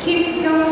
Keep going.